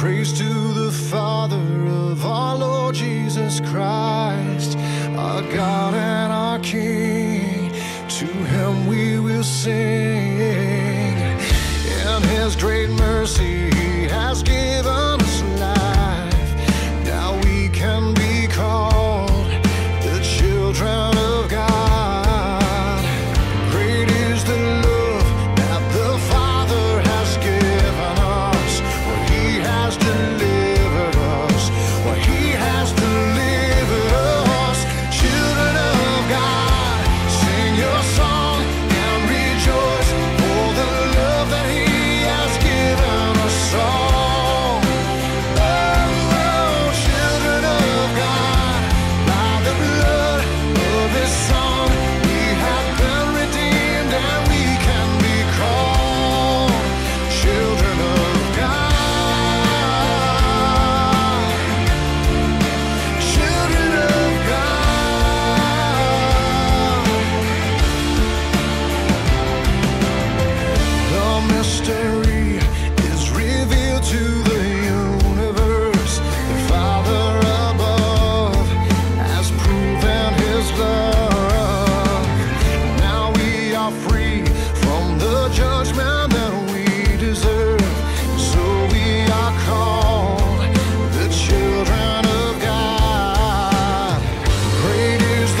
Praise to the Father of our Lord Jesus Christ, our God and our King. To him we will sing. In his great mercy,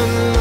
the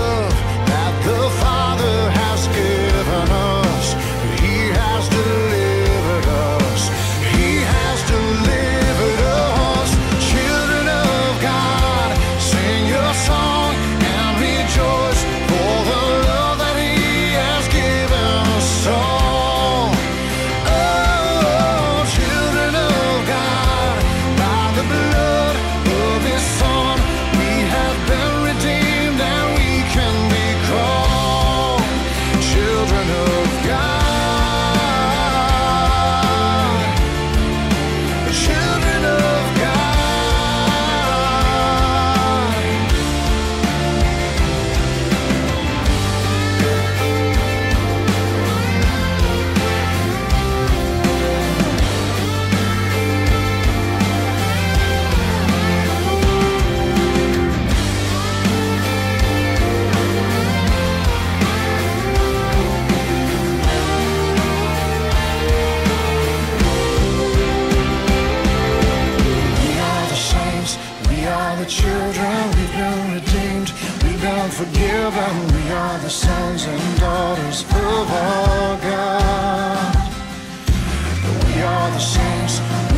Unforgiven. We are the sons and daughters of our God. We are the saints.